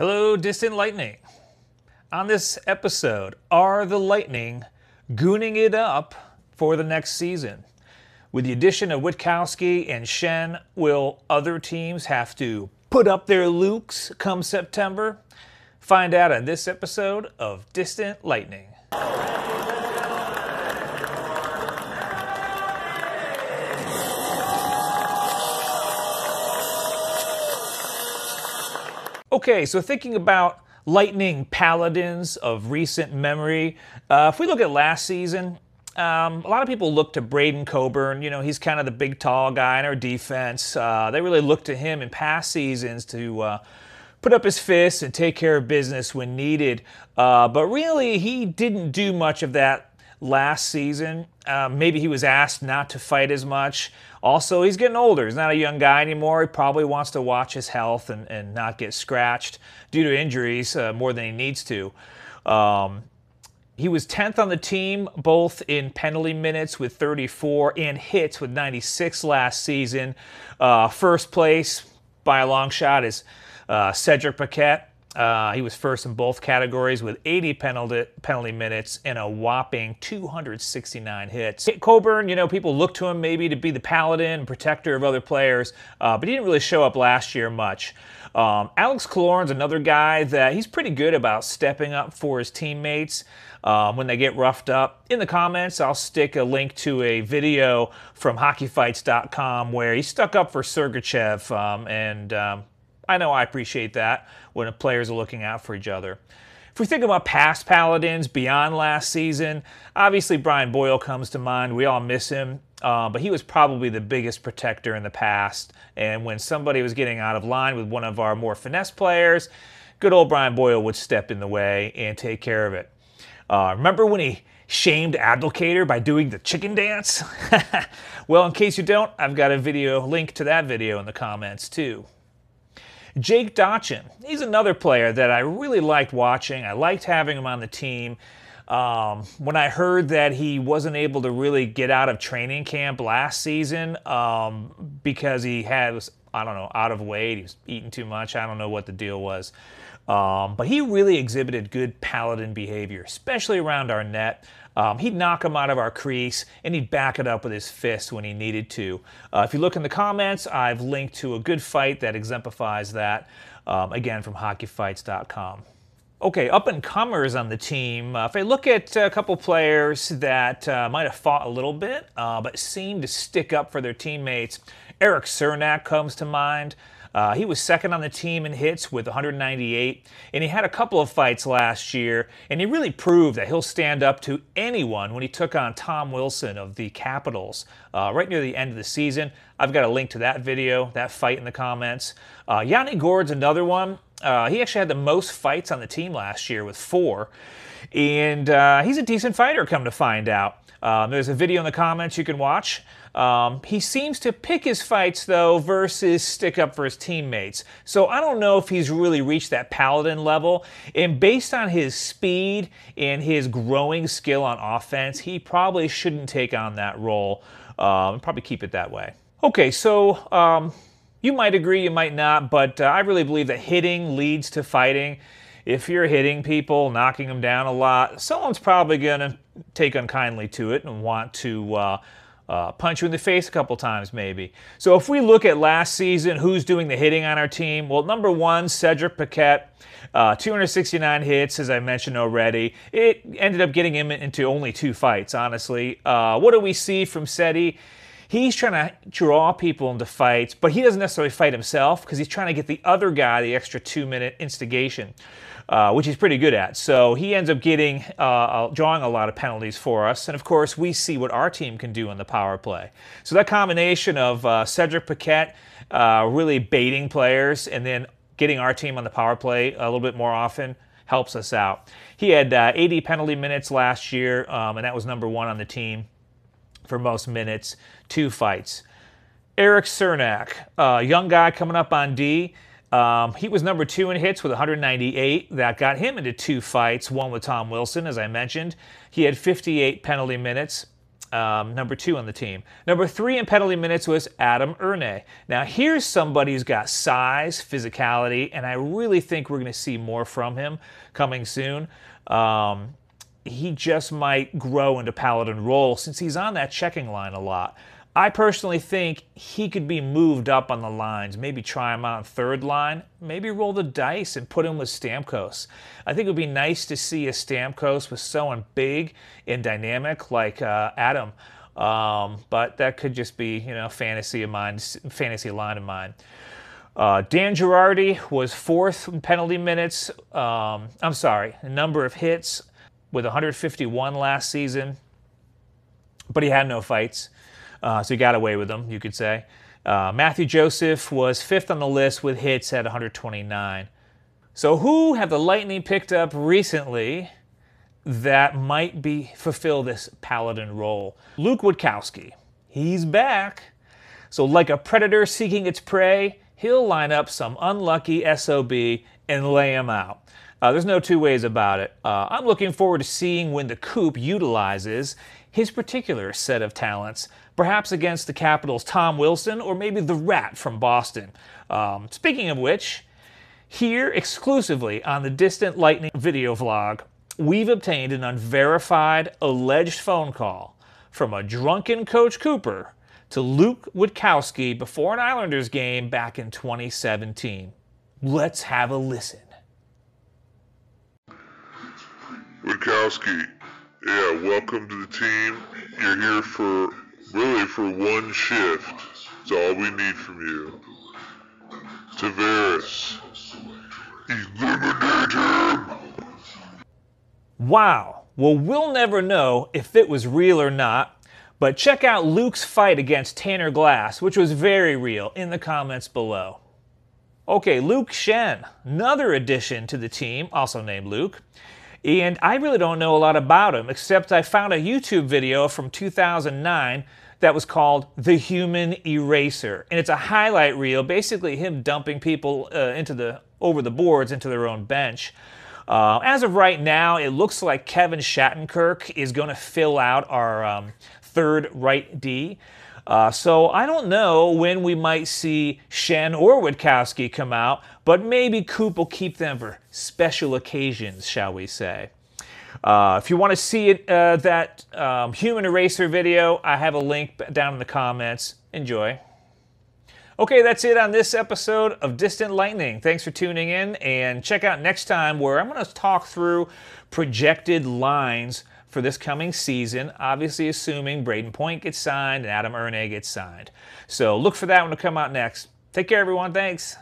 Hello, Distant Lightning. On this episode, are the Lightning gooning it up for the next season? With the addition of Witkowski and Schenn, will other teams have to put up their lukes come September? Find out on this episode of Distant Lightning. Okay, so thinking about Lightning Paladins of recent memory, uh, if we look at last season, um, a lot of people look to Braydon Coburn. You know, he's kind of the big, tall guy in our defense. Uh, they really look to him in past seasons to uh, put up his fists and take care of business when needed. Uh, but really, he didn't do much of that last season. Uh, maybe he was asked not to fight as much. Also, he's getting older. He's not a young guy anymore. He probably wants to watch his health and, and not get scratched due to injuries uh, more than he needs to. Um, he was 10th on the team, both in penalty minutes with 34 and hits with 96 last season. Uh, first place by a long shot is uh, Cedric Paquette uh, he was first in both categories with 80 penalty, penalty minutes and a whopping 269 hits. Coburn, you know, people look to him maybe to be the paladin, protector of other players, uh, but he didn't really show up last year much. Um, Alex Killorn's another guy that he's pretty good about stepping up for his teammates um, when they get roughed up. In the comments, I'll stick a link to a video from hockeyfights.com where he stuck up for Sergachev um, and um, I know I appreciate that when players are looking out for each other. If we think about past Paladins beyond last season, obviously Brian Boyle comes to mind. We all miss him, uh, but he was probably the biggest protector in the past. And when somebody was getting out of line with one of our more finesse players, good old Brian Boyle would step in the way and take care of it. Uh, remember when he shamed Abdelkader by doing the chicken dance? well, in case you don't, I've got a video link to that video in the comments too. Jake Dotchin, he's another player that I really liked watching. I liked having him on the team. Um, when I heard that he wasn't able to really get out of training camp last season um, because he had, I don't know, out of weight, he was eating too much, I don't know what the deal was. Um, but he really exhibited good paladin behavior, especially around our net. Um, he'd knock him out of our crease and he'd back it up with his fist when he needed to. Uh, if you look in the comments, I've linked to a good fight that exemplifies that, um, again, from hockeyfights.com. Okay, up and comers on the team. Uh, if I look at a couple players that uh, might have fought a little bit, uh, but seemed to stick up for their teammates, Eric Cernak comes to mind. Uh, he was second on the team in hits with 198, and he had a couple of fights last year, and he really proved that he'll stand up to anyone when he took on Tom Wilson of the Capitals uh, right near the end of the season. I've got a link to that video, that fight in the comments. Uh, Yanni Gourde's another one. Uh, he actually had the most fights on the team last year with four, and uh, he's a decent fighter, come to find out. Um, there's a video in the comments you can watch. Um, he seems to pick his fights, though, versus stick up for his teammates. So I don't know if he's really reached that paladin level. And based on his speed and his growing skill on offense, he probably shouldn't take on that role. Um, probably keep it that way. Okay, so um, you might agree, you might not, but uh, I really believe that hitting leads to fighting. If you're hitting people, knocking them down a lot, someone's probably going to take unkindly to it and want to. Uh, uh, punch you in the face a couple times, maybe. So if we look at last season, who's doing the hitting on our team? Well, number one, Cedric Paquette, uh, 269 hits, as I mentioned already. It ended up getting him into only two fights, honestly. Uh, what do we see from Seti? He's trying to draw people into fights, but he doesn't necessarily fight himself because he's trying to get the other guy the extra two minute instigation uh, which he's pretty good at. So he ends up getting uh, drawing a lot of penalties for us, and of course we see what our team can do on the power play. So that combination of uh, Cedric Paquette uh, really baiting players and then getting our team on the power play a little bit more often helps us out. He had uh, 80 penalty minutes last year, um, and that was number one on the team for most minutes, two fights. Eric Cernak, young guy coming up on D. Um, he was number two in hits with 198. That got him into two fights, one with Tom Wilson, as I mentioned. He had 58 penalty minutes. Um, number two on the team. Number three in penalty minutes was Adam Erne. Now, here's somebody who's got size, physicality, and I really think we're going to see more from him coming soon. Um, he just might grow into Paladin role since he's on that checking line a lot. I personally think he could be moved up on the lines, maybe try him on third line, maybe roll the dice and put him with Stamkos. I think it would be nice to see a Stamkos with someone big and dynamic like uh, Adam. Um, but that could just be, you know, fantasy of mine, fantasy line of mine. Uh, Dan Girardi was fourth in penalty minutes. Um, I'm sorry, number of hits with 151 last season, but he had no fights. Uh, so he got away with them, you could say. Uh, Mathieu Joseph was fifth on the list with hits at 129. So who have the Lightning picked up recently that might be fulfill this paladin role? Luke Witkowski. He's back. So like a predator seeking its prey, he'll line up some unlucky SOB and lay him out. Uh, there's no two ways about it. Uh, I'm looking forward to seeing when the Coop utilizes his particular set of talents, perhaps against the Capitals' Tom Wilson or maybe the Rat from Boston. Um, speaking of which, here exclusively on the Distant Lightning video vlog, we've obtained an unverified, alleged phone call from a drunken Coach Cooper to Luke Witkowski before an Islanders game back in 2017. Let's have a listen. Witkowski, yeah, welcome to the team. You're here for really for one shift. It's all we need from you. Tavares. Eliminate him! Wow. Well, we'll never know if it was real or not, but check out Luke's fight against Tanner Glass, which was very real, in the comments below. Okay, Luke Schenn, another addition to the team, also named Luke. And I really don't know a lot about him, except I found a YouTube video from 2009 that was called The Human Eraser. And it's a highlight reel, basically him dumping people uh, into the over the boards into their own bench. Uh, as of right now, it looks like Kevin Shattenkirk is going to fill out our um, third right D. Uh, so I don't know when we might see Schenn or Witkowski come out, but maybe Coop will keep them for special occasions, shall we say. Uh, if you want to see it, uh, that um, Human Eraser video, I have a link down in the comments. Enjoy. Okay, that's it on this episode of Distant Lightning. Thanks for tuning in, and check out next time where I'm going to talk through projected lines for this coming season, obviously assuming Brayden Point gets signed and Adam Erne gets signed. So look for that one to come out next. Take care, everyone. Thanks.